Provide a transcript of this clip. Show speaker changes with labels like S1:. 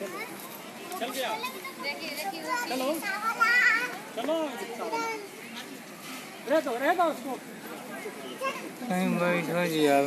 S1: चल गया। चलो। चलो। रह दो रह दो उसको टाइम
S2: कहीं हो जी यार